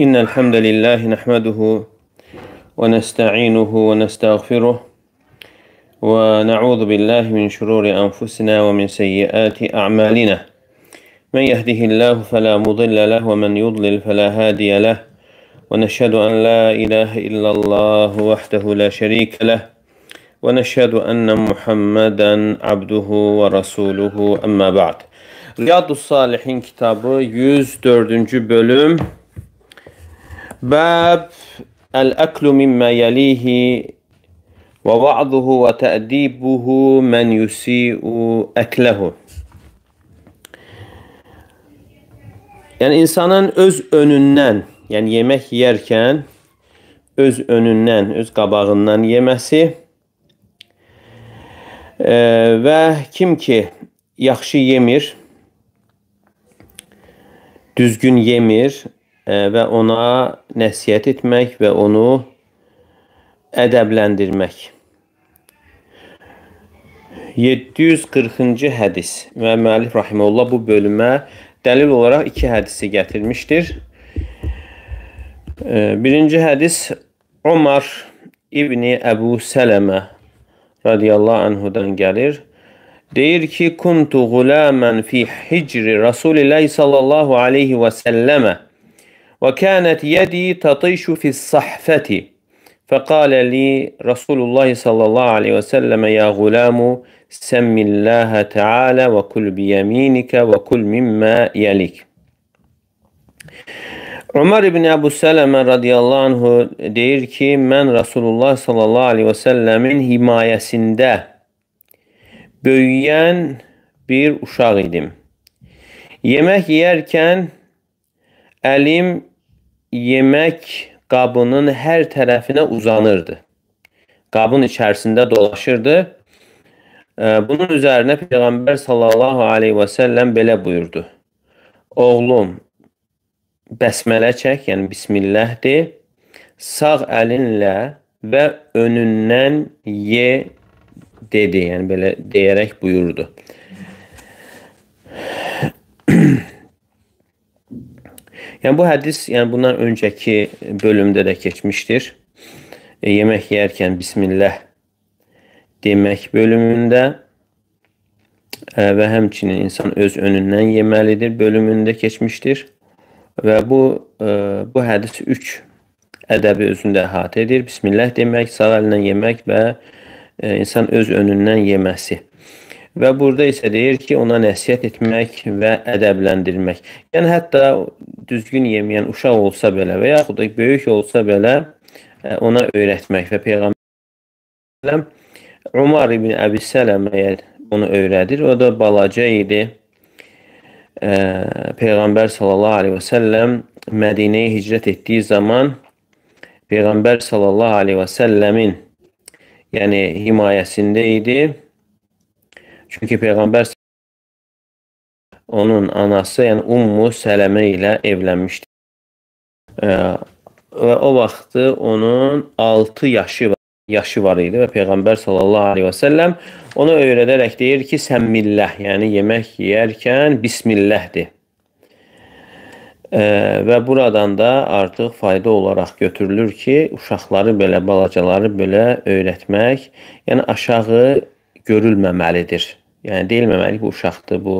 إن الحمد لله نحمده ونستعينه ونستغفره ونعوذ بالله من شرور أنفسنا ومن سيئات أعمالنا. من يهده الله فلا مضل له ومن يضلل فلا هادي له. ونشهد أن لا إله إلا الله وحده لا شريك له. ونشهد أن محمدا عبده ورسوله. أما بعد. Riyadus Salihin kitabı 104. bölüm. Mimma yelihi ve va'duhu ve te'dibuhu men yusi'u eklehu Yani insanın öz önündən, yəni yemək yeyərkən öz önündən, öz qabağından yeməsi e, və kim ki yaxşı yemir, düzgün yemir və ona nəsihət etmək və onu ədəbləndirmək. 740-cı hədis və müəllif rahimehullah bu bölümə dəlil olaraq iki hədisi gətirmişdir. Birinci hədis Umar İbni Əbu Sələmə radiyallahu anhudan gəlir. Deyir ki, kuntu gulaman fi hicri Rasulillahi sallallahu aleyhi ve selleme ve kânet yedi tatîşu fi sahfeti. فقال لي رسول الله صلى الله عليه وسلم يا غلام سم الله تعالى وكل بيمينك وكل مما يليك Ömər ibn Əbu Sələmə radiyallahu anhu deyir ki, mən Rasulullah sallallahu aleyhi və səlləmin himayəsində böyüyən bir uşaq idim. Yemək yeyərkən əlim yemək qabının hər tərəfinə uzanırdı. Qabın içərisində dolaşırdı. Bunun üzərinə Peyğəmbər sallallahu aleyhi və səlləm belə buyurdu. Oğlum, bəsmələ çək, yəni bismillah de, sağ əlinlə və önündən ye dedi, yəni belə deyərək buyurdu. Yəni bu hədis, yəni bundan öncəki bölümdə də keçmişdir. E, yemək yeyərkən bismillah demək bölümündə e, və həmçinin insan öz önündən yeməlidir bölümündə keçmişdir. Və bu e, bu hədis 3 ədəbi özündə əhatə edir. Bismillah demək, sağ əllə yemək və e, insan öz önündən yeməsi. Və burada isə deyir ki, ona nəsihət etmək və ədəbləndirmək. Yəni hətta düzgün yeməyən uşaq olsa belə və yaxud da böyük olsa belə e, ona öyrətmək və peyğəmbər Umar ibn Əbi Sələməyə onu öyrədir. O da balaca idi. E, peyğəmbər sallallahu əleyhi və səlləm Mədinəyə hicrət etdiyi zaman Peyğəmbər sallallahu əleyhi və səlləmin yəni himayəsində idi. Çünki Peyğəmbər onun anası, yəni Ummu Sələmə ilə evlənmişdi. Və o vaxtı onun 6 yaşı var, yaşı var idi və Peyğəmbər sallallahu əleyhi və səlləm ona öyrədərək deyir ki, sən milləh, yəni yemək yeyərkən bismillah de. Və buradan da artıq fayda olaraq götürülür ki, uşaqları belə, balacaları belə öyrətmək, yəni aşağı görülməməlidir. Yəni deyilməməli bu uşaqdır, bu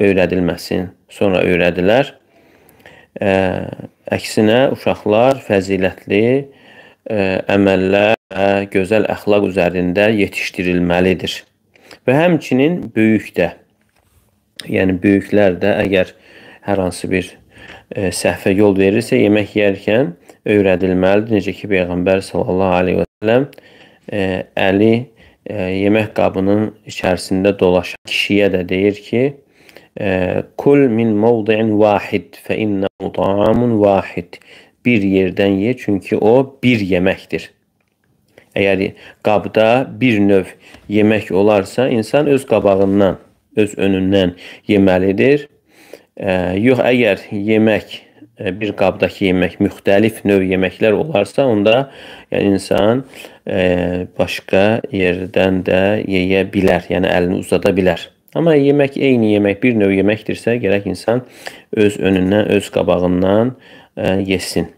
öyrədilməsin, sonra öyrədilər. Ə, əksinə uşaqlar fəzilətli ə, əməllər və gözəl əxlaq üzərində yetişdirilməlidir. Və həmçinin böyük də, yəni böyüklər də əgər hər hansı bir ə, səhvə yol verirsə, yemək yeyərkən öyrədilməlidir. Necə ki Peyğəmbər sallallahu əleyhi və səlləm əli yemək qabının içərisində dolaşan kişiyə də deyir ki, kul min mawdi'in vahid fe innehu ta'amun vahid. Bir yerdən ye, çünki o bir yeməkdir. Əgər qabda bir növ yemək olarsa, insan öz qabağından, öz önündən yeməlidir. Yox, əgər yemək bir qabdakı yemək müxtəlif növ yeməklər olarsa, onda yəni insan e, başqa yerdən də yeyə bilər, yəni əlini uzada bilər. Amma yemək eyni yemək, bir növ yeməkdirsə, gərək insan öz önündən, öz qabağından ə, yesin.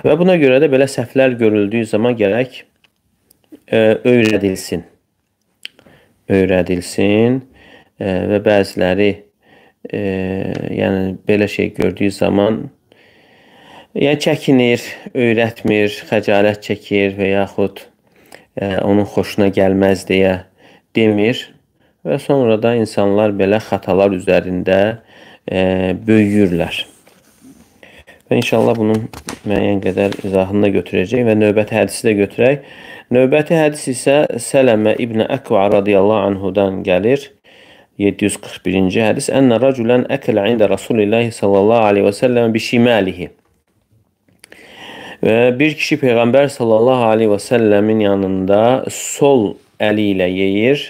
Və buna görə də belə səhvlər görüldüyü zaman gərək ə, öyrədilsin. Öyrədilsin ə, və bəziləri ə, yəni belə şey gördüyü zaman yəni çəkinir, öyrətmir, xəcalət çəkir və yaxud ə, onun xoşuna gəlməz deyə demir və sonra da insanlar belə xatalar üzərində ə, böyüyürlər. Və inşallah bunun müəyyən qədər izahını da götürəcək və növbəti hədisi də götürək. Növbəti hədis isə Sələmə İbn Əkva radiyallahu anhudan gəlir. 741-ci hədis. Ənə raculən əklə ində Rasulillahi sallallahu aleyhi və səlləm bi şimalihi. Və bir kişi Peyğəmbər sallallahu aleyhi və səlləmin yanında sol əli ilə yeyir.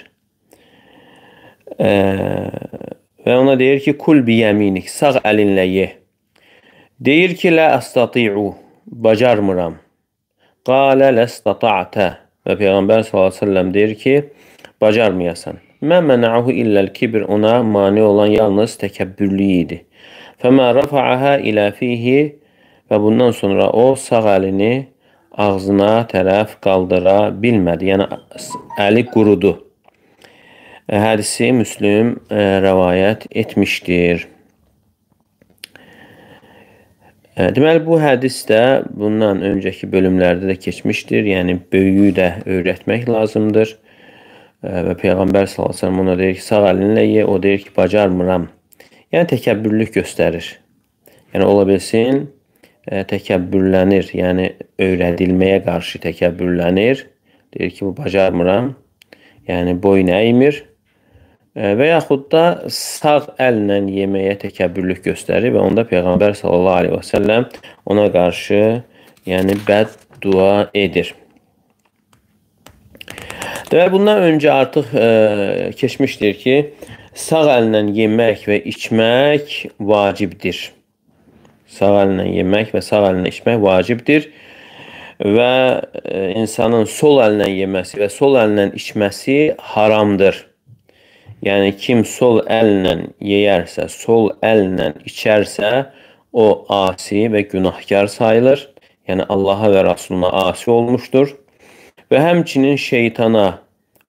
Və ona deyir ki, kul bi yəminik, sağ əlinlə ye. Deyir ki, lə əstati'u, bacarmıram. Qalə ləstata'tə və Peyğəmbər s.ə.v deyir ki, bacarmayasan. Mən mənəəhu illəl kibir ona mani olan yalnız təkəbbürlü idi. Fəmə rafa'əhə ilə fihi və bundan sonra o sağ əlini ağzına tərəf qaldıra bilmədi. Yəni əli qurudu. Hədisi Müslüm rəvayət etmişdir. Deməli bu hədis də bundan öncəki bölümlərdə də keçmişdir. Yəni böyüyü də öyrətmək lazımdır. Və Peyğəmbər sallallahu ona deyir ki, sağ əlinlə ye, o deyir ki, bacarmıram. Yəni təkəbbürlük göstərir. Yəni ola bilsin təkəbbürlənir, yəni öyrədilməyə qarşı təkəbbürlənir. Deyir ki, bu bacarmıram. Yəni boyun əymir və yaxud da sağ əllə yeməyə təkəbbürlük göstərir və onda Peyğəmbər sallallahu əleyhi və səlləm ona qarşı yəni bəd dua edir. Deməli bundan öncə artıq e, keçmişdir ki, sağ əllə yemək və içmək vacibdir. Sağ əllə yemək və sağ əllə içmək vacibdir və e, insanın sol əllə yeməsi və sol əllə içməsi haramdır. Yəni kim sol əllə yeyərsə, sol əllə içərsə, o asi və günahkar sayılır. Yəni Allaha və Rasuluna asi olmuşdur. Və həmçinin şeytana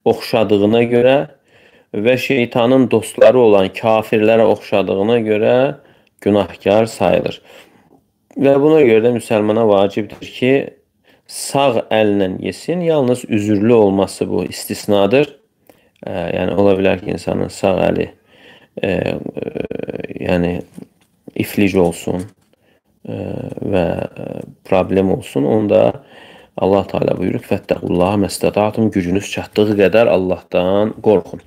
oxşadığına görə və şeytanın dostları olan kafirlərə oxşadığına görə günahkar sayılır. Və buna görə də müsəlmana vacibdir ki, sağ əllə yesin. Yalnız üzürlü olması bu istisnadır. Yəni ola bilər ki, insanın sağ əli e, e, yəni iflic olsun e, və problem olsun. Onda Allah Teala buyurur: "Fəttəqullaha məstətatum" gücünüz çatdığı qədər Allahdan qorxun.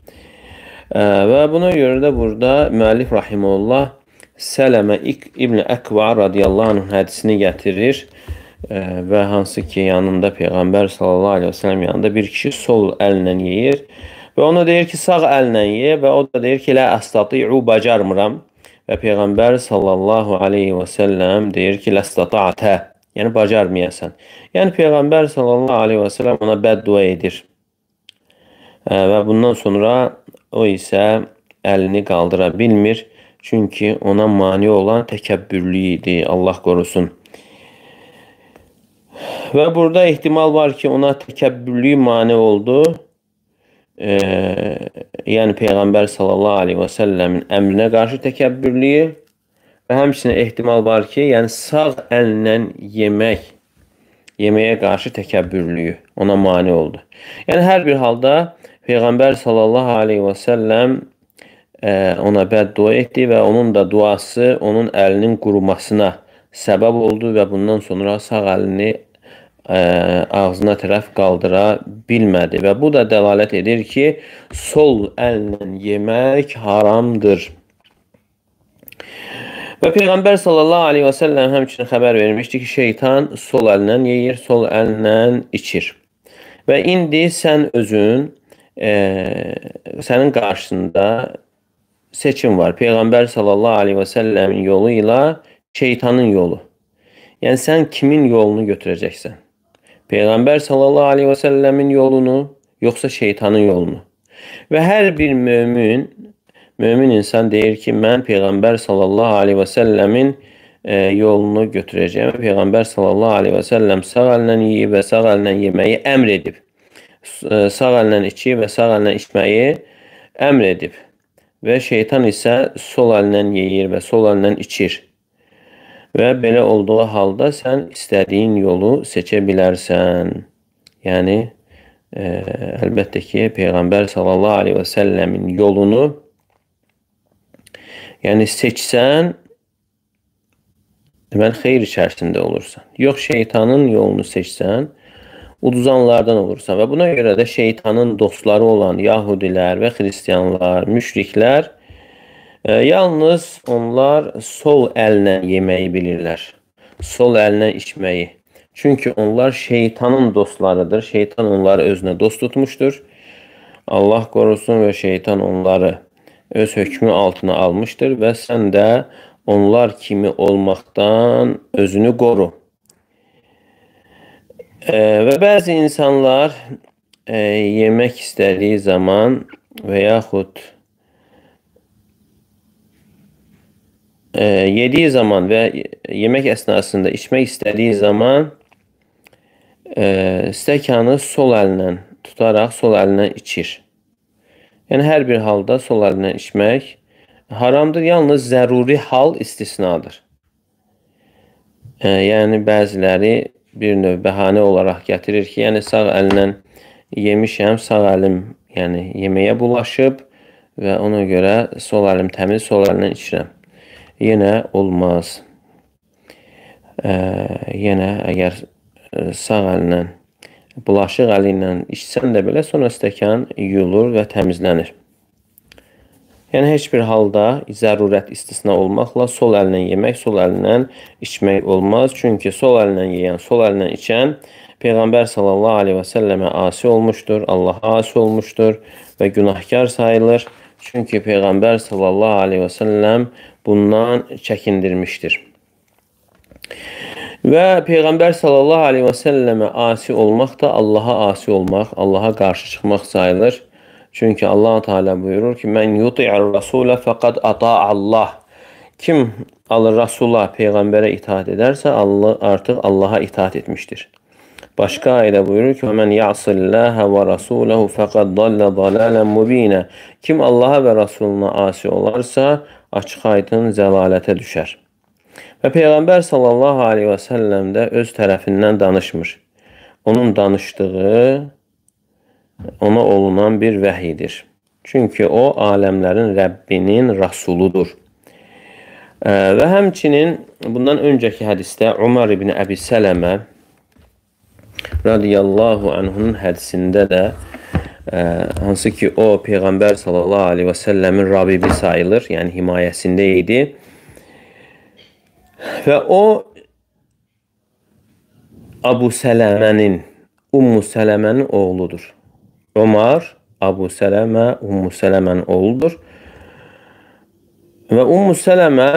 Və buna görə də burada müəllif rahimehullah Sələmə İbn Əkva radiyallahu anh hədisini gətirir və hansı ki yanında Peyğəmbər sallallahu əleyhi və səlləm yanında bir kişi sol əllə yeyir. Və ona deyir ki, sağ əllə ye və o da deyir ki, lə əstati'u bacarmıram. Və Peyğəmbər sallallahu aleyhi və səlləm deyir ki, ləstata'tə, yəni bacarmayasan. Yəni Peyğəmbər sallallahu aleyhi və səlləm ona bəddua edir. Və bundan sonra o isə əlini qaldıra bilmir. Çünki ona mani olan təkəbbürlü idi. Allah qorusun. Və burada ehtimal var ki, ona təkəbbürlü mani oldu e, yəni Peyğəmbər sallallahu aleyhi və səlləmin əmrinə qarşı təkəbbürlüyü və həmçinin ehtimal var ki, yəni sağ əllə yemək yeməyə qarşı təkəbbürlüyü ona mane oldu. Yəni hər bir halda Peyğəmbər sallallahu aleyhi və səlləm e, ona bəddua etdi və onun da duası onun əlinin qurumasına səbəb oldu və bundan sonra sağ əlini ağzına tərəf qaldıra bilmədi və bu da dəlalət edir ki, sol əllə yemək haramdır. Və Peyğəmbər sallallahu aleyhi və səlləm həmçinin xəbər vermişdi ki, şeytan sol əllə yeyir, sol əllə içir. Və indi sən özün, e, sənin qarşısında seçim var. Peyğəmbər sallallahu aleyhi və səlləmin yolu ilə şeytanın yolu. Yəni sən kimin yolunu götürəcəksən? Peyğəmbər sallallahu aleyhi və səlləmin yolunu, yoxsa şeytanın yolunu? Və hər bir mömin mömin insan deyir ki, mən Peyğəmbər sallallahu aleyhi və səlləmin e, yolunu götürəcəyəm. Peyğəmbər sallallahu aleyhi və səlləm sağ əllə yeyib və sağ əllə yeməyi əmr edib. E, sağ əllə içib və sağ əllə içməyi əmr edib. Və şeytan isə sol əllə yeyir və sol əllə içir. Və belə olduğu halda sən istədiyin yolu seçə bilərsən. Yəni e, əlbəttə ki, Peyğəmbər sallallahu əleyhi və səlləmin yolunu yəni seçsən deməli xeyir içərisində olursan. Yox şeytanın yolunu seçsən, uduzanlardan olursan və buna görə də şeytanın dostları olan yahudilər və xristianlar, müşriklər e, yalnız onlar sol əllə yeməyi bilirlər. Sol əllə içməyi. Çünki onlar şeytanın dostlarıdır. Şeytan onları özünə dost tutmuşdur. Allah qorusun və şeytan onları öz hökmü altına almışdır və sən də onlar kimi olmaqdan özünü qoru. E, və bəzi insanlar e, yemək istədiyi zaman və yaxud e, yediyi zaman və yemək əsnasında içmək istədiyi zaman e, stəkanı sol əllə tutaraq sol əllə içir. Yəni hər bir halda sol əllə içmək haramdır. Yalnız zəruri hal istisnadır. E, yəni bəziləri bir növ bəhanə olaraq gətirir ki, yəni sağ əllə yemişəm, sağ əlim yəni yeməyə bulaşıb və ona görə sol əlim təmiz, sol əlimlə içirəm. Yenə olmaz. E, yenə əgər sağ əllə bulaşıq əli ilə içsən də belə sonra stəkan yuyulur və təmizlənir. Yəni heç bir halda zərurət istisna olmaqla sol əllə yemək, sol əllə içmək olmaz. Çünki sol əllə yeyən, sol əllə içən Peyğəmbər sallallahu əleyhi və səlləmə asi olmuşdur, Allaha asi olmuşdur və günahkar sayılır. Çünki Peyğəmbər sallallahu əleyhi və səlləm bundan çəkindirmişdir. Və Peyğəmbər sallallahu əleyhi və səlləmə asi olmaq da Allaha asi olmaq, Allaha qarşı çıxmaq sayılır. Çünki Allah Teala buyurur ki: "Men yuti'ir rasule faqad ata Allah." Kim alır Rasula, peyğəmbərə itaat edərsə, Allah artıq Allaha itaat etmişdir. Başqa ayədə buyurur ki: "Men ya'sillaha və rasulehu faqad dalla dalalan mubina." Kim Allaha və Rasuluna asi olarsa, açıq-aydın zəlalətə düşər. Və Peyğəmbər sallallahu aleyhi və səlləm də öz tərəfindən danışmır. Onun danışdığı ona olunan bir vəhidir. Çünki o aləmlərin Rəbbinin rasuludur. Və həmçinin bundan öncəki hədisdə Umar ibn Əbi Sələmə radiyallahu anhunun hədisində də ə, hansı ki o Peyğəmbər sallallahu aleyhi və səlləmin Rabibi sayılır, yəni himayəsində idi. Və o Abu Sələmənin, Ummu Sələmənin oğludur. Ömar Abu Sələmə Ummu Sələmənin oğludur. Və Ummu Sələmə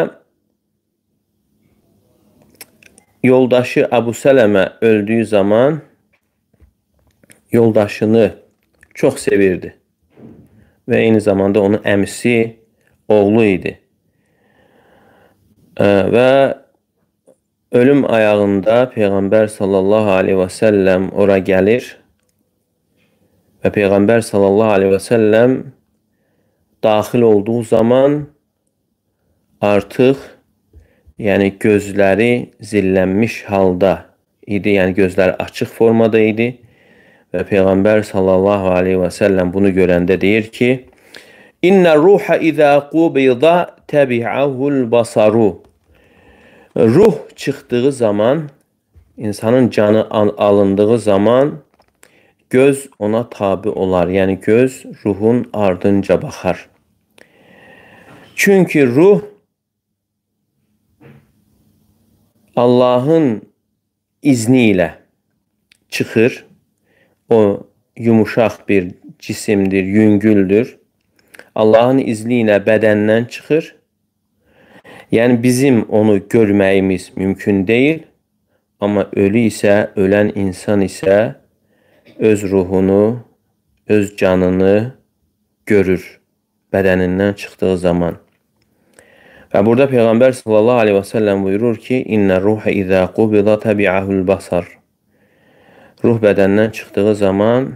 yoldaşı Abu Sələmə öldüyü zaman yoldaşını çox sevirdi. Və eyni zamanda onun əmisi oğlu idi. Və ölüm ayağında Peyğəmbər sallallahu aleyhi və səlləm ora gəlir və Peyğəmbər sallallahu aleyhi və səlləm daxil olduğu zaman artıq yəni gözləri zillənmiş halda idi, yəni gözləri açıq formada idi və Peyğəmbər sallallahu aleyhi və səlləm bunu görəndə deyir ki, İnnə ruha izə qubida təbi'ahul basaru Ruh çıxdığı zaman, insanın canı alındığı zaman Göz ona tabi olar, yəni göz ruhun ardınca baxar. Çünki ruh Allahın izni ilə çıxır. O yumuşaq bir cisimdir, yüngüldür. Allahın izni ilə bədəndən çıxır. Yəni bizim onu görməyimiz mümkün deyil. Amma ölü isə, ölən insan isə öz ruhunu, öz canını görür bədənindən çıxdığı zaman. Və burada Peyğəmbər sallallahu aleyhi və səlləm buyurur ki, İnnə ruhə izə qubida təbi'ahul basar. Ruh bədəndən çıxdığı zaman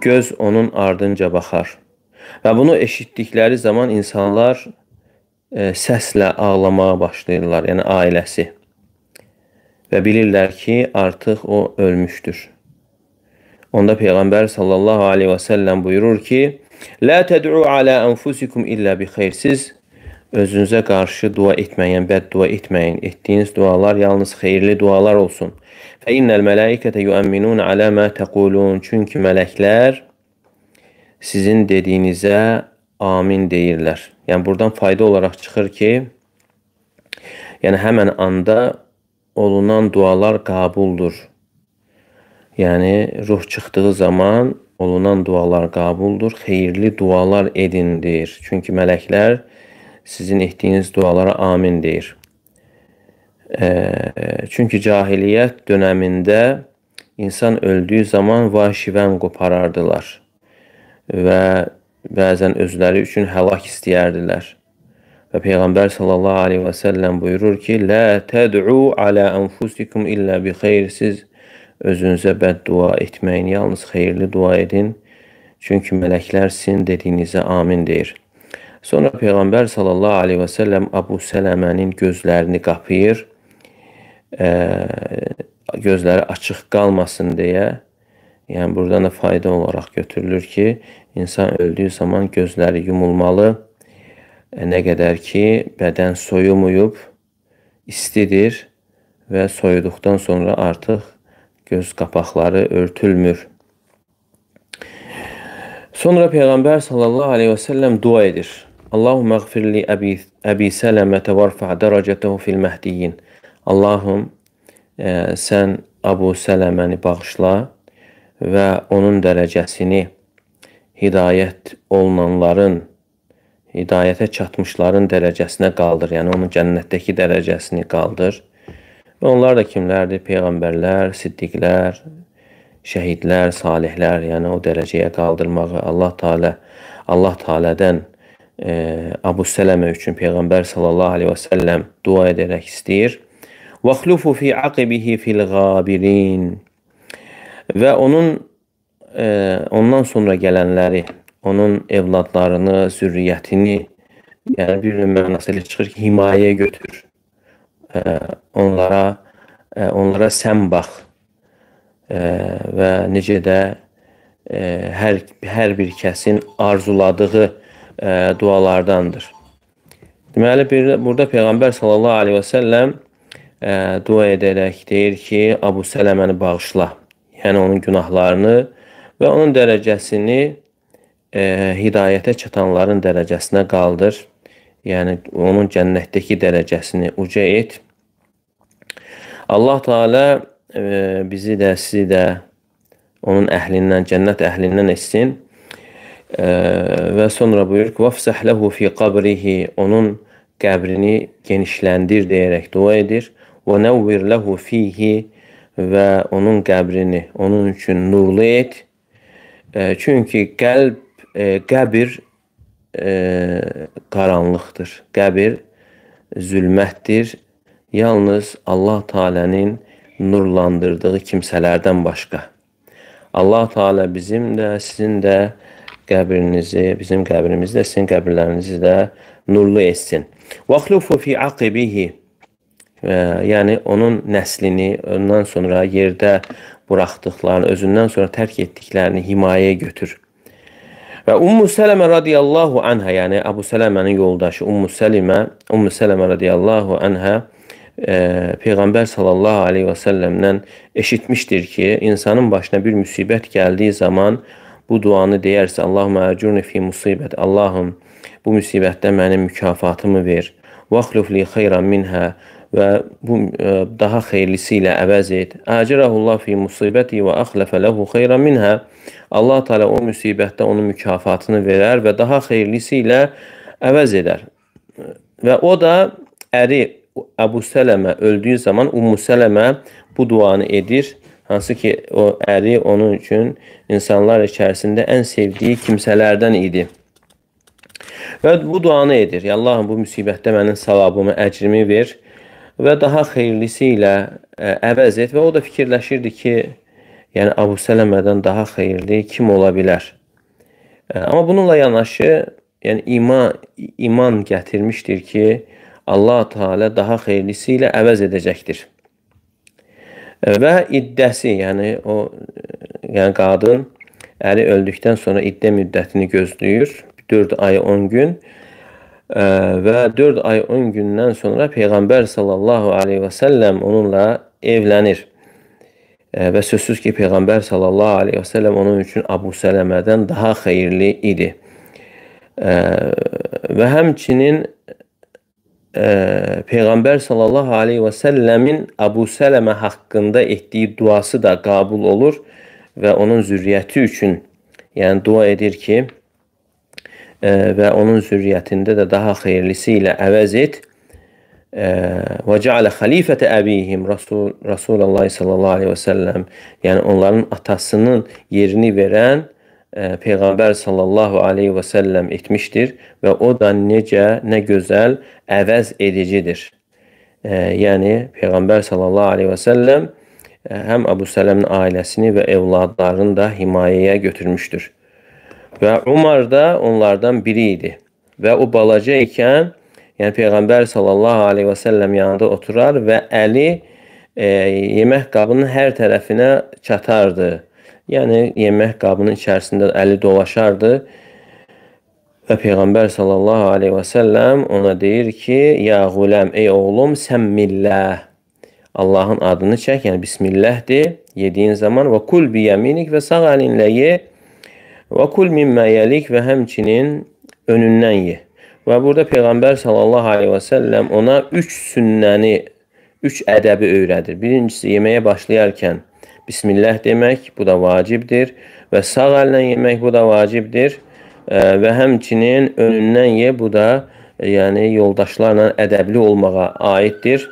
göz onun ardınca baxar. Və bunu eşitdikləri zaman insanlar e, səslə ağlamağa başlayırlar, yəni ailəsi. Və bilirlər ki, artıq o ölmüşdür. Onda Peyğəmbər sallallahu aleyhi və səlləm buyurur ki, Lə təd'u alə ənfusikum illə bi xeyr. Siz özünüzə qarşı dua etməyin, bəddua etməyin. Etdiyiniz dualar yalnız xeyirli dualar olsun. Fə innəl mələikətə yuəmminun alə mə təqulun. Çünki mələklər sizin dediyinizə amin deyirlər. Yəni buradan fayda olaraq çıxır ki, yəni həmən anda olunan dualar qəbuldur. Yəni ruh çıxdığı zaman olunan dualar qəbuldur. Xeyirli dualar edin deyir. Çünki mələklər sizin etdiyiniz dualara amin deyir. E, çünki cahiliyyət dönəmində insan öldüyü zaman vahşivən qoparardılar və bəzən özləri üçün həlak istəyərdilər. Və Peyğəmbər sallallahu aleyhi və səlləm buyurur ki, Lə təd'u alə ənfusikum illə bi xeyr. Siz özünüzə bəddua etməyin, yalnız xeyirli dua edin. Çünki mələklər sizin dediyinizə amin deyir. Sonra Peyğəmbər sallallahu aleyhi və səlləm Abu Sələmənin gözlərini qapıyır. E, gözləri açıq qalmasın deyə. Yəni buradan da fayda olaraq götürülür ki, insan öldüyü zaman gözləri yumulmalı. E, nə qədər ki, bədən soyumayıb, istidir və soyuduqdan sonra artıq göz qapaqları örtülmür. Sonra Peyğəmbər sallallahu aleyhi və səlləm dua edir. Allahumma gfirli əbi, əbi sələmətə varfa dərəcətəhu fil məhdiyyin. Allahum, e, sən Abu Sələməni bağışla və onun dərəcəsini hidayət olunanların, hidayətə çatmışların dərəcəsinə qaldır. Yəni onun cənnətdəki dərəcəsini qaldır. Və onlar da kimlərdir? Peyğəmbərlər, siddiqlər, şəhidlər, salihlər, yəni o dərəcəyə qaldırmağı Allah Taala Allah Taala'dan e, Abu Sələmə üçün Peyğəmbər sallallahu əleyhi və səlləm dua edərək istəyir. "Vəxlufu fi aqibihi fil ghabirin." Və onun e, ondan sonra gələnləri, onun evladlarını, zürriyyətini, yəni bir mənası ilə çıxır ki, himayəyə götür onlara onlara sən bax və necə də hər hər bir kəsin arzuladığı dualardandır. Deməli bir burada Peyğəmbər sallallahu əleyhi və səlləm dua edərək deyir ki, Abu Sələməni bağışla. Yəni onun günahlarını və onun dərəcəsini e, hidayətə çatanların dərəcəsinə qaldır. Yəni onun cənnətdəki dərəcəsini uca et. Allah Teala e, bizi də, sizi də onun əhlindən, cənnət əhlindən etsin. E, və sonra buyurur ki, "Vafsah lahu fi qabrihi" onun qəbrini genişləndir deyərək dua edir. "Və nevvir lahu fihi" və onun qəbrini onun üçün nurlu et. E, çünki qəlb e, qəbir e, qaranlıqdır. Qəbir zülmətdir yalnız Allah Teala'nın nurlandırdığı kimsələrdən başqa. Allah Teala bizim də, sizin də qəbrinizi, bizim qəbrimizi də, sizin qəbirlərinizi də nurlu etsin. Vəxlufu fi aqibihi yəni onun nəslini ondan sonra yerdə buraxdıqlarını, özündən sonra tərk etdiklərini himayəyə götür. Və Ummu Sələmə radiyallahu anhə, yəni Əbu Sələmənin yoldaşı Ummu Səlimə, Ummu Sələmə radiyallahu anhə e, Peyğəmbər sallallahu aleyhi və səlləmdən eşitmişdir ki, insanın başına bir müsibət gəldiyi zaman bu duanı deyərsə, Allahumma əcurni fi musibət, Allahım bu müsibətdən mənim mükafatımı ver. Vaxluf li xeyran minhə və bu ə, e, daha xeyirlisi ilə əvəz et. Əcrəhullah fi musibəti və axlafə lehu xeyran minhə. Allah Teala o müsibətdə onun mükafatını verər və daha xeyirlisi ilə əvəz edər. Və o da əri Əbu Sələmə öldüyü zaman Ummu Sələmə bu duanı edir Hansı ki o əri onun üçün insanlar içərisində ən sevdiyi kimsələrdən idi. Və bu duanı edir. Ya Allahım bu müsibətdə mənim savabımı, əcrimi ver və daha xeyirlisi ilə ə, əvəz et və o da fikirləşirdi ki, yəni Abu Sələmədən daha xeyirli kim ola bilər? Ə, amma bununla yanaşı, yəni iman iman gətirmişdir ki, Allah Teala daha xeyirlisi ilə əvəz edəcəkdir. Və iddəsi, yəni o yəni qadın əri öldükdən sonra iddə müddətini gözləyir. 4 ay 10 gün və 4 ay 10 gündən sonra Peyğəmbər sallallahu aleyhi və səlləm onunla evlənir. Və sözsüz ki, Peyğəmbər sallallahu aleyhi və səlləm onun üçün Abu Sələmədən daha xeyirli idi. Və həmçinin Peyğəmbər sallallahu aleyhi və səlləmin Əbu Sələmə haqqında etdiyi duası da qəbul olur və onun zürriyyəti üçün yəni dua edir ki, və onun zürriyyətində də daha xeyirlisi ilə əvəz et. Və cəalə xəlifətə əbihim Rasul Rasulullah sallallahu aleyhi və səlləm, yəni onların atasının yerini verən Peyğəmbər sallallahu aleyhi və səlləm etmişdir və o da necə, nə gözəl əvəz edicidir. Yəni Peyğəmbər sallallahu aleyhi və səlləm həm Əbu Sələmin ailəsini və evladlarını da himayəyə götürmüşdür. Və Umar da onlardan biri idi. Və o balaca ikən, yəni Peyğəmbər sallallahu aleyhi və səlləm yanında oturar və əli e, yemək qabının hər tərəfinə çatardı. Yəni yemək qabının içərisində əli dolaşardı və Peyğəmbər sallallahu aleyhi və səlləm ona deyir ki, ya quləm, ey oğlum, sən milləh. Allahın adını çək, yəni bismillahdir yediyin zaman və kul bi yaminik və sağ əlinlə ye və kul mimmə yelik və həmçinin önündən ye. Və burada Peyğəmbər sallallahu aleyhi və səlləm ona üç sünnəni, üç ədəbi öyrədir. Birincisi yeməyə başlayarkən Bismillah demək, bu da vacibdir və sağ əllə yemək bu da vacibdir və həmçinin önündən ye, bu da yəni yoldaşlarla ədəbli olmağa aiddir.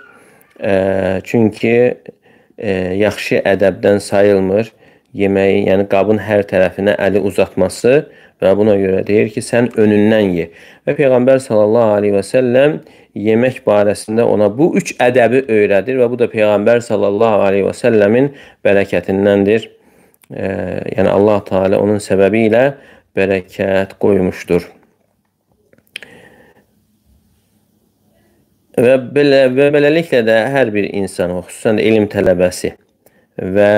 Çünki yaxşı ədəbdən sayılmır yeməyi, yəni qabın hər tərəfinə əli uzatması və buna görə deyir ki, sən önündən ye. Və Peyğəmbər sallallahu aleyhi və səlləm yemək barəsində ona bu üç ədəbi öyrədir və bu da Peyğəmbər sallallahu aleyhi və səlləmin bərəkətindəndir. E, yəni Allah Teala onun səbəbi ilə bərəkət qoymuşdur. Və belə və beləliklə də hər bir insan, xüsusən də elm tələbəsi və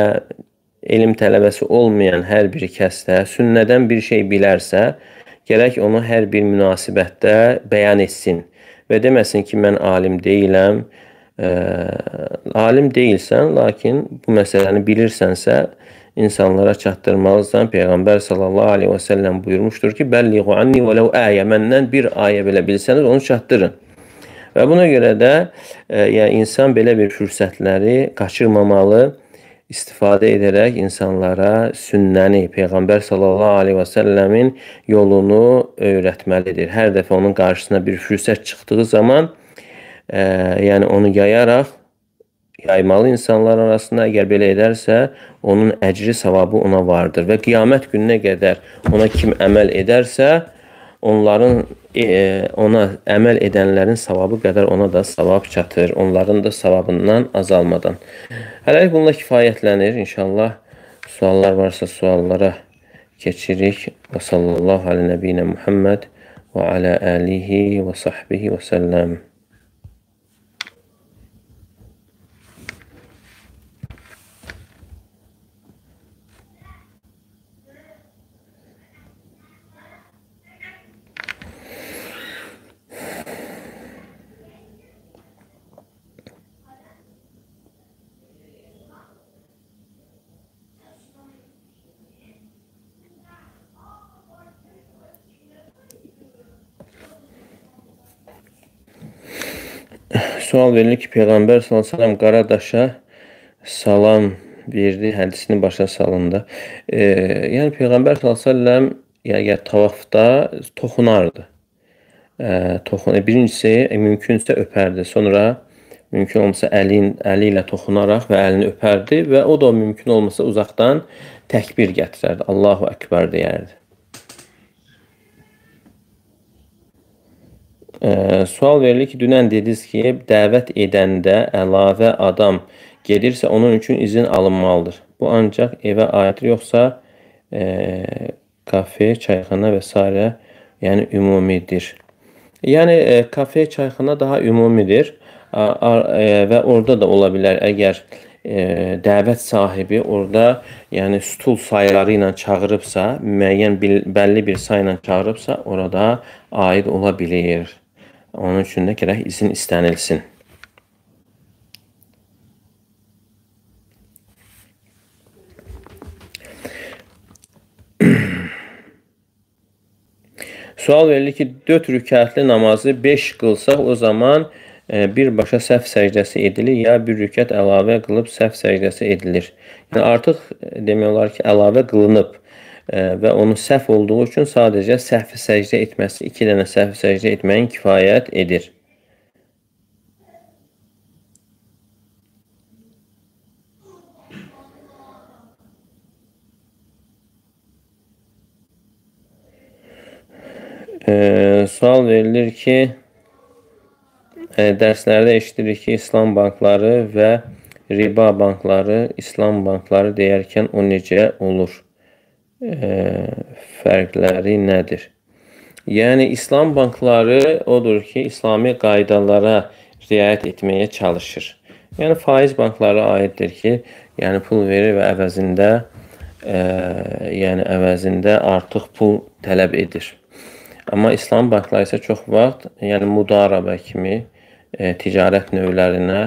elm tələbəsi olmayan hər bir kəs də sünnədən bir şey bilərsə, gərək onu hər bir münasibətdə bəyan etsin və deməsin ki, mən alim deyiləm. Ə, alim deyilsən, lakin bu məsələni bilirsənsə, insanlara çatdırmalısan. Peyğəmbər sallallahu əleyhi və səlləm buyurmuşdur ki, "Bəlliğu anni velau ayə." Məndən bir ayə belə bilsəniz, onu çatdırın. Və buna görə də ə, yəni insan belə bir fürsətləri qaçırmamalı istifadə edərək insanlara sünnəni, Peyğəmbər sallallahu aleyhi və səlləmin yolunu öyrətməlidir. Hər dəfə onun qarşısına bir fürsət çıxdığı zaman, e, yəni onu yayaraq yaymalı insanlar arasında əgər belə edərsə, onun əcri, savabı ona vardır və qiyamət gününə qədər ona kim əməl edərsə, onların e, ona əməl edənlərin savabı qədər ona da savab çatır. Onların da savabından azalmadan. Hələlik bununla kifayətlənir. İnşallah suallar varsa suallara keçirik. Və sallallahu alə nəbiyyə Muhammed və alə alihi və sahbihi və səlləm. Sual verilir ki, Peyğəmbər s.ə.v Qaradaşa salam verdi, hədisini başa salında. E, yəni Peyğəmbər s.ə.v yəni tavafda toxunardı. E, toxun, birincisi e, mümkünsə öpərdi, sonra mümkün olmasa əlin, əli ilə toxunaraq və əlini öpərdi və o da mümkün olmasa uzaqdan təkbir gətirərdi. Allahu Əkbər deyərdi. E, sual verilir ki, dünən dediniz ki, dəvət edəndə əlavə adam gelirsə onun üçün izin alınmalıdır. Bu ancaq evə aiddir, yoxsa e, kafe, çayxana və s. yəni ümumidir. Yəni e, kafe, çayxana daha ümumidir e, və orada da ola bilər əgər e, dəvət sahibi orada yəni stul sayları ilə çağırıbsa, müəyyən bəlli bir sayla çağırıbsa, orada aid ola bilər. Onun üçün də gərək izin istənilsin. Sual verilir ki, 4 rükətli namazı 5 qılsaq, o zaman e, birbaşa səhv səcdəsi edilir, ya bir rükət əlavə qılıb səhv səcdəsi edilir. Yəni artıq e, demək olar ki, əlavə qılınıb və onun səhv olduğu üçün sadəcə səhv səcdə etməsi, 2 dənə səhv səcdə etməyin kifayət edir. e, sual verilir ki, e, dərslərdə eşitirik ki, İslam bankları və riba bankları, İslam bankları deyərkən o necə olur? Fərqləri nədir? Yəni İslam bankları odur ki, İslami qaydalara riayət etməyə çalışır. Yəni faiz banklara aiddir ki, yəni pul verir və əvəzində e, yəni əvəzində artıq pul tələb edir. Amma İslam bankları isə çox vaxt, yəni müdaribə kimi e, ticarət növlərinə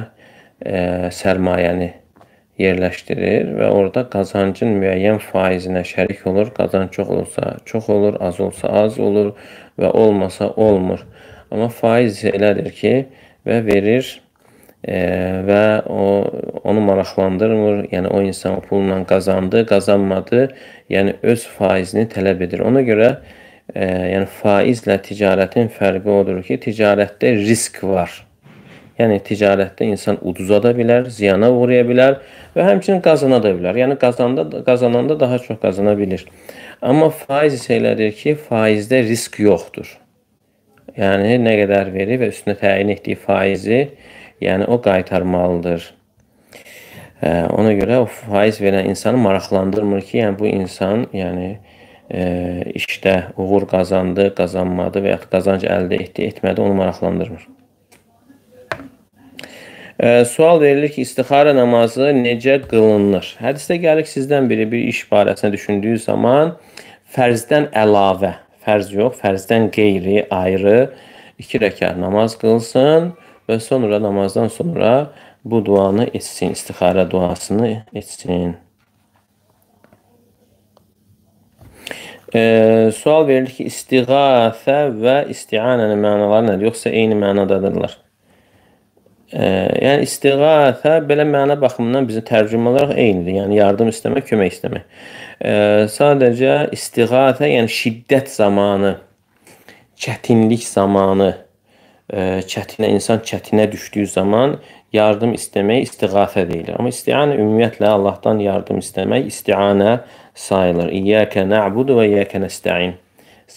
e, sərmayəni yerləşdirir və orada qazancın müəyyən faizinə şərik olur. Qazanc çox olursa çox olur, az olsa az olur və olmasa olmur. Amma faiz elədir ki, və verir e, və o onu maraqlandırmır. Yəni o insan o pulla qazandı, qazanmadı, yəni öz faizini tələb edir. Ona görə e, yəni faizlə ticarətin fərqi odur ki, ticarətdə risk var. Yəni ticarətdə insan uduza da bilər, ziyana uğraya bilər və həmçinin qazana da bilər. Yəni qazanda qazananda daha çox qazana bilir. Amma faiz isə elədir ki, faizdə risk yoxdur. Yəni nə qədər verir və üstünə təyin etdiyi faizi, yəni o qaytarmalıdır. Hə, ona görə o faiz verən insanı maraqlandırmır ki, yəni bu insan, yəni e, işdə uğur qazandı, qazanmadı və ya qazanc əldə etdi, etmədi, onu maraqlandırmır. Sual verilir ki, istixara namazı necə qılınır? Hədisdə gəlir ki, sizdən biri bir iş barəsində düşündüyü zaman fərzdən əlavə, fərz yox, fərzdən qeyri, ayrı iki rəkat namaz qılsın və sonra namazdan sonra bu duanı etsin, istixara duasını etsin. E, sual verilir ki, istiğasə və isti'anənin mənaları nədir? Yoxsa eyni mənadadırlar? E, yəni istiğasə belə məna baxımından bizim tərcümə olaraq eynidir. Yəni yardım istəmək, kömək istəmək. E, sadəcə istiğasə, yəni şiddət zamanı, çətinlik zamanı, e, çətinə insan çətinə düşdüyü zaman yardım istəmək istiğasə deyilir. Amma isti'anə ümumiyyətlə Allahdan yardım istəmək isti'anə sayılır. İyyəkə na'budu və iyyəkə nəstəin.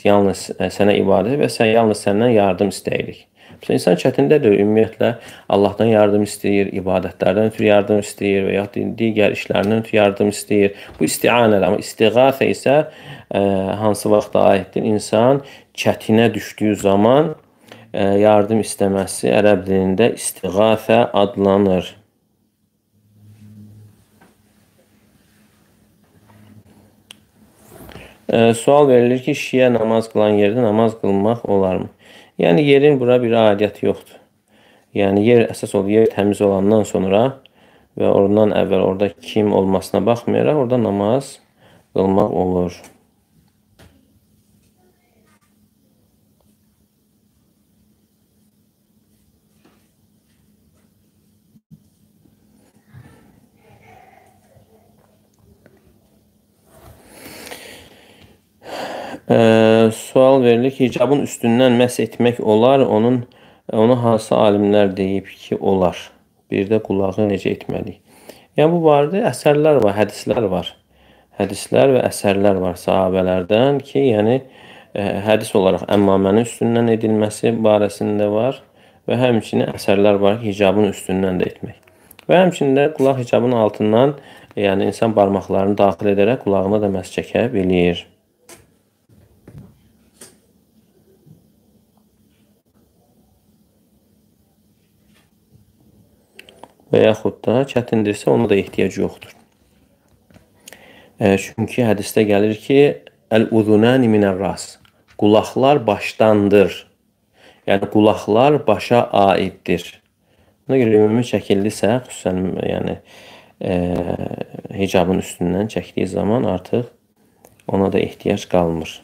Yalnız e, sənə ibadət və sən yalnız səndən yardım istəyirik. İnsan çətindədir, ümumiyyətlə Allahdan yardım istəyir, ibadətlərdən ötürü yardım istəyir və ya digər işlərdən ötürü yardım istəyir. Bu isti'anədir, amma istiğasə isə ə, e, hansı vaxta aiddir? İnsan çətinə düşdüyü zaman ə, e, yardım istəməsi ərəb dilində istiğasə adlanır. E, sual verilir ki, şiə namaz qılan yerdə namaz qılmaq olarmı? Yəni yerin bura bir aidiyyəti yoxdur. Yəni yer əsas olaraq yer təmiz olandan sonra və ondan əvvəl orada kim olmasına baxmayaraq orada namaz qılmaq olur. Ə, sual verilir ki, hicabın üstündən məhz etmək olar, onun Onu hansı alimlər deyib ki, olar. Bir də qulağı necə etməliyik? Yəni bu barədə əsərlər var, hədislər var. Hədislər və əsərlər var sahabelərdən ki, yəni ə, e, hədis olaraq əmmamənin üstündən edilməsi barəsində var və həmçinin əsərlər var ki, hicabın üstündən də etmək. Və həmçinin də qulaq hicabının altından, yəni insan barmaqlarını daxil edərək qulağına da məs çəkə bilir. Və yaxud da çətindirsə ona da ehtiyac yoxdur. E, çünki hədisdə gəlir ki, əl-uzunani minər-ras. Qulaqlar başdandır. Yəni qulaqlar başa aiddir. Buna görə ümumi çəkildisə, xüsusən yəni e, hicabın üstündən çəkdiyi zaman artıq ona da ehtiyac qalmır.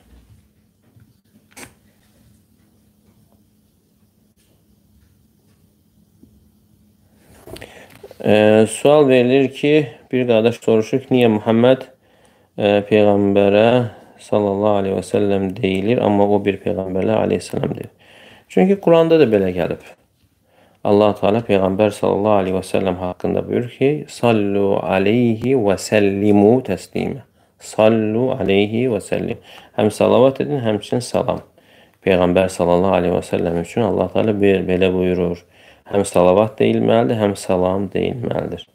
E, sual verilir ki, bir qardaş soruşur ki, niyə Muhammed e, Peyğəmbərə sallallahu aleyhi və səlləm deyilir, amma o bir Peyğəmbərlə aleyhissalam deyir. Çünki Quranda da belə gəlib. Allah Teala Peyğəmbər sallallahu aleyhi və səlləm haqqında buyurur ki, sallu aleyhi və səllimu təslimə. Sallu aleyhi və səllim. Həm salavat edin, həmçinin salam. Peyğəmbər sallallahu aleyhi və səlləm üçün Allah Teala belə buyurur. Həm salavat deyilməlidir, həm salam deyilməlidir.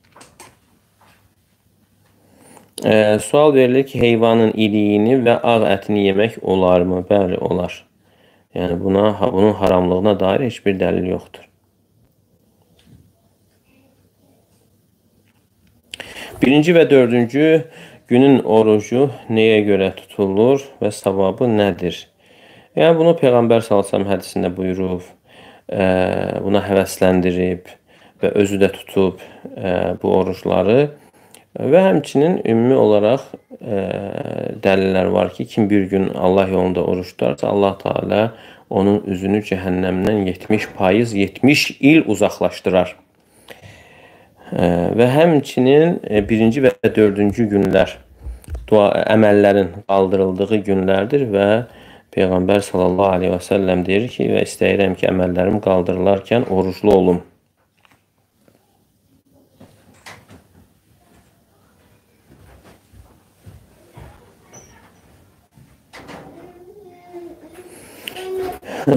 E, sual verilir ki, heyvanın iliyini və ağ ətini yemək olarmı? Bəli, olar. Yəni buna bunun haramlığına dair heç bir dəlil yoxdur. Birinci və dördüncü günün orucu nəyə görə tutulur və savabı nədir? Yəni bunu Peyğəmbər sallallahu əleyhi və səlləm hədisində buyurub buna həvəsləndirib və özü də tutub bu orucları və həmçinin ümumi olaraq dəlillər var ki, kim bir gün Allah yolunda oruç tutarsa, Allah Teala onun üzünü cəhənnəmdən 70%, 70 il uzaqlaşdırar. Və həmçinin birinci və dördüncü günlər dua əməllərin qaldırıldığı günlərdir və Peyğəmbər sallallahu aleyhi və səlləm deyir ki, və istəyirəm ki, əməllərim qaldırılarkən oruclu olum.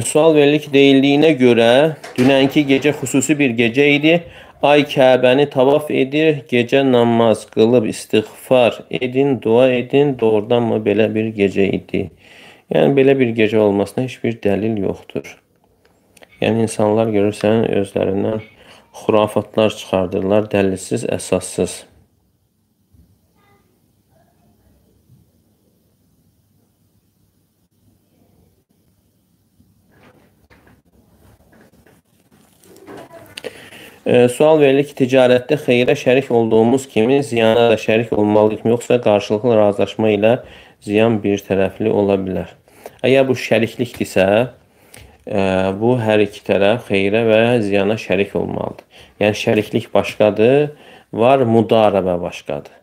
Sual verilir ki, deyildiyinə görə dünənki gecə xüsusi bir gecə idi. Ay Kəbəni tavaf edir, gecə namaz qılıb istiğfar edin, dua edin. Doğrudanmı belə bir gecə idi? Yəni belə bir gecə olmasına heç bir dəlil yoxdur. Yəni insanlar görürsən özlərindən xurafatlar çıxardırlar, dəlilsiz, əsassız. E, sual verilir ki, ticarətdə xeyrə şərik olduğumuz kimi ziyana da şərik olmalıyıq, yoxsa qarşılıqlı razılaşma ilə ziyan bir tərəfli ola bilər. Əgər bu şəriklikdirsə, ə, bu hər iki tərəf xeyrə və ziyana şərik olmalıdır. Yəni şəriklik başqadır, var mudaribə başqadır.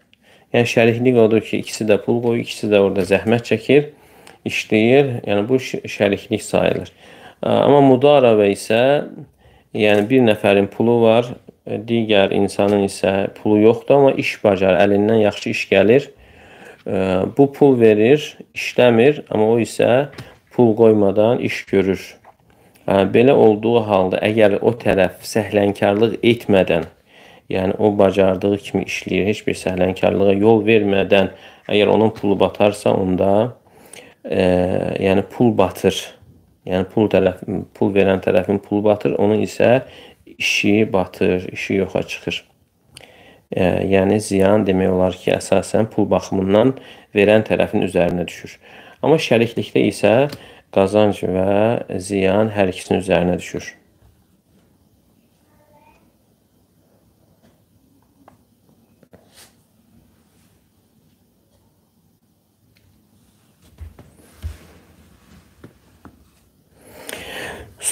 Yəni şəriklik odur ki, ikisi də pul qoyur, ikisi də orada zəhmət çəkir, işləyir. Yəni bu şəriklik sayılır. Amma mudaribə isə yəni bir nəfərin pulu var, digər insanın isə pulu yoxdur, amma iş bacar, əlindən yaxşı iş gəlir bu pul verir, işləmir, amma o isə pul qoymadan iş görür. Belə olduğu halda əgər o tərəf səhlənkarlıq etmədən, yəni o bacardığı kimi işləyir, heç bir səhlənkarlığa yol vermədən, əgər onun pulu batarsa, onda e, yəni pul batır. Yəni pul tərəf pul verən tərəfin pulu batır, onun isə işi batır, işi yoxa çıxır. Yəni ziyan demək olar ki, əsasən pul baxımından verən tərəfin üzərinə düşür. Amma şəriklikdə isə qazanc və ziyan hər ikisinin üzərinə düşür.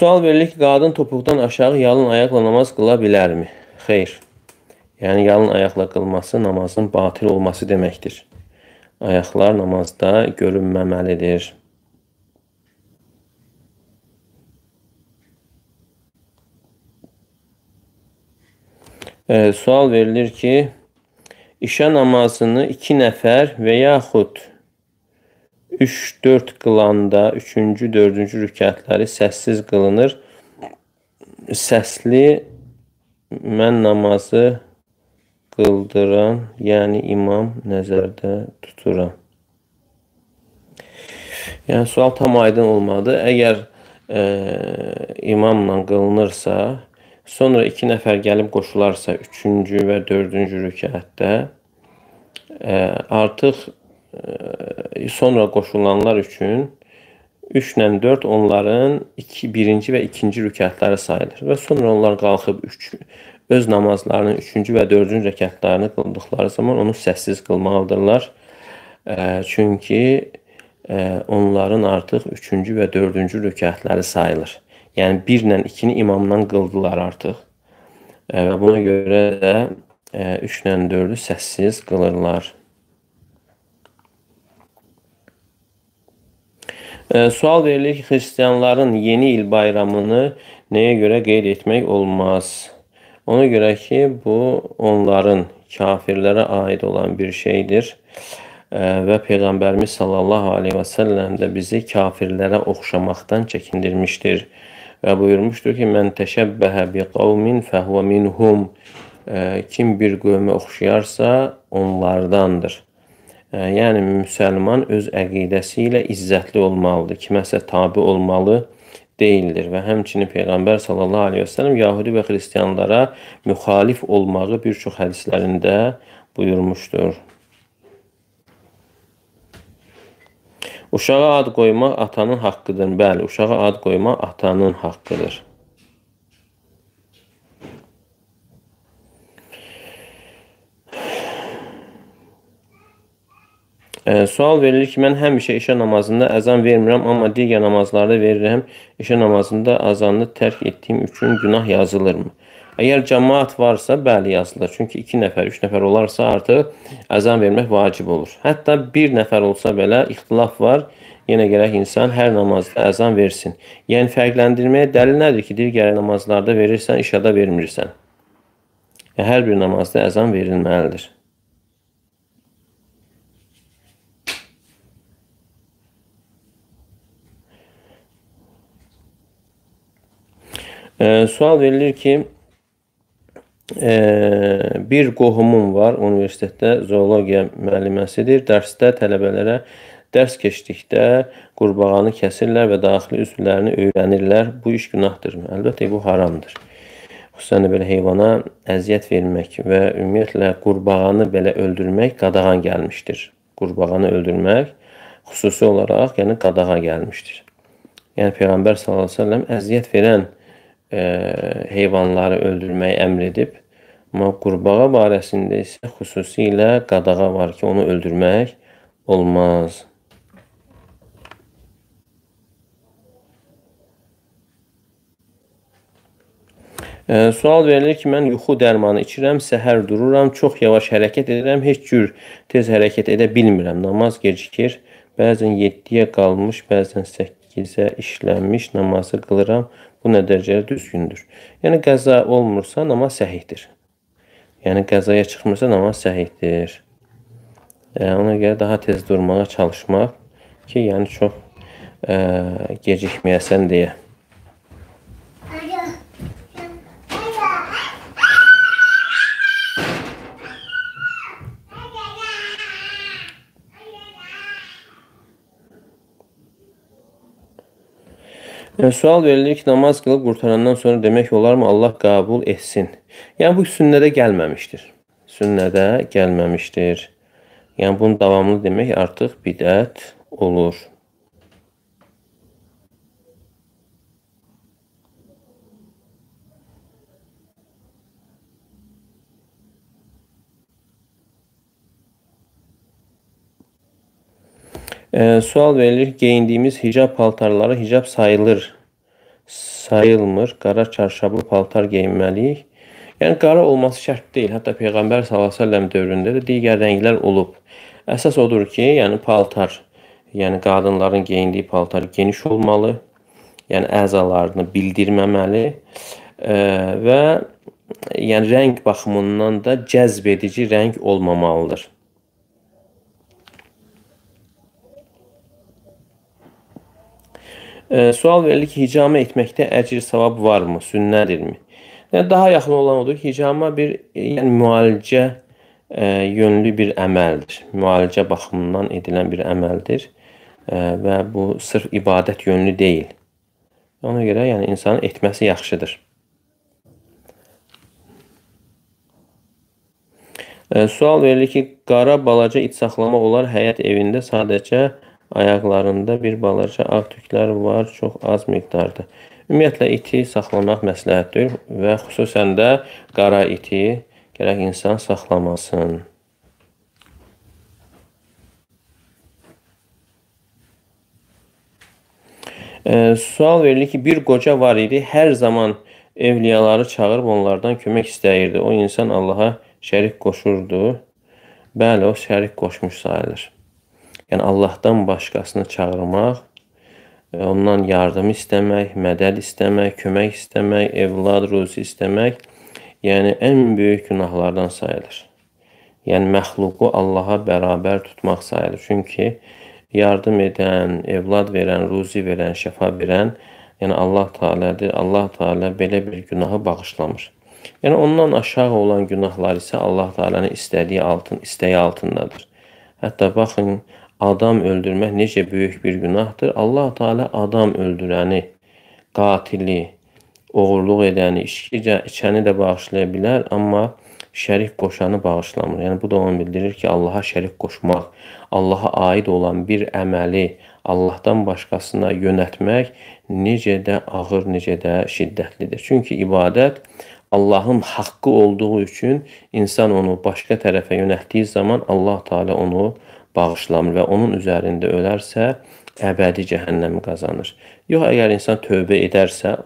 Sual verilir ki, qadın topuqdan aşağı yalın ayaqla namaz qıla bilərmi? Xeyr. Yəni yalın ayaqla qılması namazın batil olması deməkdir. Ayaqlar namazda görünməməlidir. E, sual verilir ki, işə namazını iki nəfər və yaxud 3-4 qılanda 3-cü, 4-cü rükətləri səssiz qılınır. Səsli mən namazı qıldıran, yəni imam nəzərdə tuturam. Yəni sual tam aydın olmadı. Əgər e, imamla qılınırsa, Sonra iki nəfər gəlib qoşularsa 3-cü və 4-cü rükətdə e, artıq e, sonra qoşulanlar üçün 3 ilə 4 onların 2 birinci və ikinci rükətləri sayılır və sonra onlar qalxıb 3 öz namazlarının 3-cü və 4-cü rəkətlərini qıldıqları zaman onu səssiz qılmalıdırlar. E, çünki onların artıq 3-cü və 4-cü rükətləri sayılır. Yəni 1 ilə 2-ni imamdan qıldılar artıq. Və buna görə də 3 ilə 4-ü səssiz qılırlar. Sual verilir ki, xristianların yeni il bayramını nəyə görə qeyd etmək olmaz? Ona görə ki, bu onların kafirlərə aid olan bir şeydir və Peyğəmbərimiz sallallahu aleyhi və səlləm də bizi kafirlərə oxşamaqdan çəkindirmişdir. Və buyurmuşdur ki, mən təşəbbəhə bi qavmin fəhvə minhum. Kim bir qövmə oxşayarsa, onlardandır. Yəni, müsəlman öz əqidəsi ilə izzətli olmalıdır. Kiməsə tabi olmalı deyildir. Və həmçinin Peyğəmbər sallallahu aleyhi və sələm Yahudi və xristiyanlara müxalif olmağı bir çox hədislərində buyurmuşdur. Uşağa ad qoymaq atanın haqqıdır. Bəli, uşağa ad qoymaq atanın haqqıdır. Sual verilir ki, mən həmişə işə namazında əzan vermirəm, amma digər namazlarda verirəm. İşə namazında azanı tərk etdiyim üçün günah yazılırmı? Əgər cəmaat varsa, bəli yazılır. Çünki 2 nəfər, 3 nəfər olarsa artıq əzan vermək vacib olur. Hətta 1 nəfər olsa belə ixtilaf var. Yenə gərək insan hər namazda əzan versin. Yəni fərqləndirməyə dəlil nədir ki, digər namazlarda verirsən, işada vermirsən. Hər bir namazda əzan verilməlidir. E, sual verilir ki, bir qohumum var universitetdə zoologiya müəlliməsidir. Dərsdə tələbələrə dərs keçdikdə qurbağanı kəsirlər və daxili üzvlərini öyrənirlər. Bu iş günahdır. Əlbəttə bu haramdır. Xüsusən belə heyvana əziyyət vermək və ümumiyyətlə qurbağanı belə öldürmək qadağan gəlmişdir. Qurbağanı öldürmək xüsusi olaraq yəni qadağa gəlmişdir. Yəni Peyğəmbər sallallahu əleyhi və səlləm əziyyət verən e, heyvanları öldürməyi əmr edib. Amma qurbağa barəsində isə xüsusilə qadağa var ki, onu öldürmək olmaz. E, sual verilir ki, mən yuxu dərmanı içirəm, səhər dururam, çox yavaş hərəkət edirəm, heç cür tez hərəkət edə bilmirəm. Namaz gecikir, bəzən 7-yə qalmış, bəzən 8-ə işlənmiş namazı qılıram. Bu nə dərəcədə düzgündür? Yəni qəza olmursa, namaz səhihdir. Yəni qəzaya çıxmırsa namaz səhihdir. Yəni, ona görə daha tez durmağa çalışmaq ki, yəni çox ə, gecikməyəsən deyə. Sual verilir ki, namaz qılıb qurtarandan sonra demək olarmı Allah qəbul etsin? Yəni bu sünnədə gəlməmişdir. Sünnədə gəlməmişdir. Yəni bunu davamlı demək artıq bidət olur. E, sual verilir, geyindiyimiz hicab paltarları hicab sayılır, sayılmır. Qara çarşablı paltar geyinməliyik. Yəni qara olması şərt deyil. Hətta Peyğəmbər s.ə.v dövründə də digər rənglər olub. Əsas odur ki, yəni paltar, yəni qadınların geyindiyi paltar geniş olmalı, yəni əzalarını bildirməməli ə, və yəni rəng baxımından da cəzb edici rəng olmamalıdır. E, sual verilir ki, hicamə etməkdə əcr savab varmı, sünnədirmi? Yəni, daha yaxın olan odur ki, hicama bir yəni, müalicə e, yönlü bir əməldir. Müalicə baxımından edilən bir əməldir e, və bu sırf ibadət yönlü deyil. Ona görə yəni insanın etməsi yaxşıdır. E, sual verilir ki, qara balaca it saxlamaq olar həyət evində sadəcə ayaqlarında bir balaca ağ tüklər var, çox az miqdarda. Ümumiyyətlə iti saxlamaq məsləhətdir və xüsusən də qara iti gərək insan saxlamasın. E, sual verilir ki, bir qoca var idi, hər zaman evliyaları çağırıb onlardan kömək istəyirdi. O insan Allaha şərik qoşurdu. Bəli, o şərik qoşmuş sayılır. Yəni Allahdan başqasını çağırmaq, ondan yardım istəmək, mədəd istəmək, kömək istəmək, evlad ruzi istəmək, yəni ən böyük günahlardan sayılır. Yəni məxluqu Allaha bərabər tutmaq sayılır. Çünki yardım edən, evlad verən, ruzi verən, şəfa verən, yəni Allah Taala'dır. Allah Taala belə bir günahı bağışlamır. Yəni ondan aşağı olan günahlar isə Allah Taala'nın istədiyi altın, istəyi altındadır. Hətta baxın, adam öldürmək necə böyük bir günahdır. Allah Taala adam öldürəni, qatili, oğurluq edəni, içki içəni də bağışlaya bilər, amma şərik qoşanı bağışlamır. Yəni bu da onu bildirir ki, Allaha şərik qoşmaq, Allaha aid olan bir əməli Allahdan başqasına yönətmək necə də ağır, necə də şiddətlidir. Çünki ibadət Allahın haqqı olduğu üçün insan onu başqa tərəfə yönəltdiyi zaman Allah Taala onu bağışlamır və onun üzərində ölərsə əbədi cəhənnəmi qazanır. Yox, əgər insan tövbə edərsə,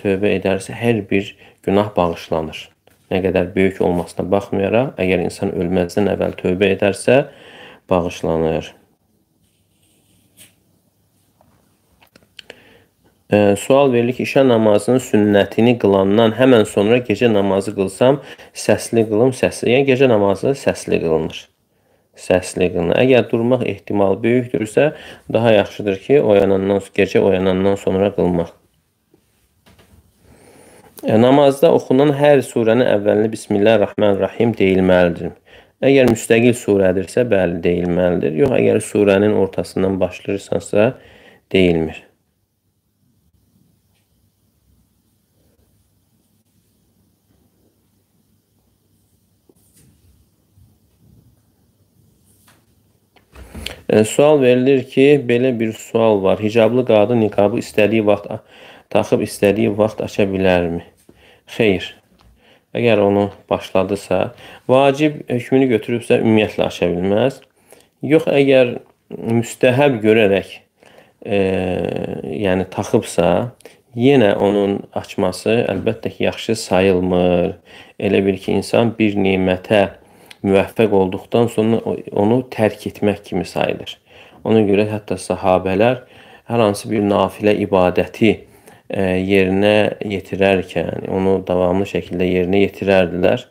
tövbə edərsə hər bir günah bağışlanır nə qədər böyük olmasına baxmayaraq, əgər insan ölməzdən əvvəl tövbə edərsə, bağışlanır. E, sual verilir ki, işə namazının sünnətini qılandan həmən sonra gecə namazı qılsam, səsli qılım, səsli. Yəni gecə namazı səsli qılınır. Səsli qılınır. Əgər durmaq ehtimal böyükdürsə, daha yaxşıdır ki, oyanandan gecə oyanandan sonra qılmaq. E, namazda oxunan hər surənin əvvəlində Bismillahirrahmanirrahim deyilməlidir. Əgər müstəqil surədirsə, bəli, deyilməlidir. Yox, əgər surənin ortasından başlayırsansa, deyilmir. Sual verilir ki, belə bir sual var. Hicablı qadın niqabı istədiyi vaxt taxıb istədiyi vaxt aça bilərmi? Xeyr. Əgər onu başladısa, vacib hökmünü götürübsə ümumiyyətlə aça bilməz. Yox, əgər müstəhəb görərək e, yəni taxıbsa, yenə onun açması əlbəttə ki, yaxşı sayılmır. Elə bil ki, insan bir nemətə müvəffəq olduqdan sonra onu tərk etmək kimi sayılır. Ona görə hətta sahabələr hər hansı bir nafilə ibadəti yerinə yetirərkən onu davamlı şəkildə yerinə yetirərdilər.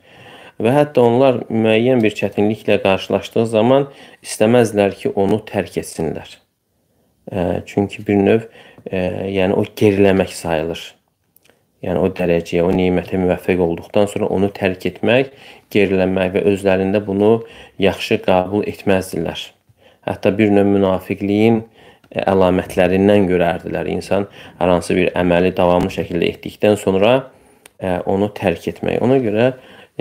Və hətta onlar müəyyən bir çətinliklə qarşılaşdığı zaman istəməzlər ki, onu tərk etsinlər. Çünki bir növ yəni o geriləmək sayılır. Yəni o dərəcəyə, o nemətə müvəffəq olduqdan sonra onu tərk etmək, gerilənmək və özlərində bunu yaxşı qəbul etməzdilər. Hətta bir növ münafiqliyin əlamətlərindən görərdilər. İnsan hər hansı bir əməli davamlı şəkildə etdikdən sonra ə, onu tərk etmək. Ona görə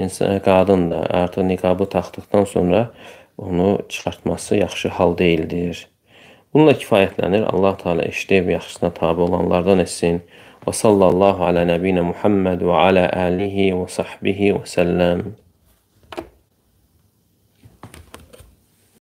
insan qadın da artıq niqabı taxdıqdan sonra onu çıxartması yaxşı hal deyildir. Bununla kifayətlənir. Allah Teala eşidib yaxşısına tabe olanlardan etsin. Və sallallahu ala nəbiyinə Muhammed və ala alihi və sahbihi və səlləm.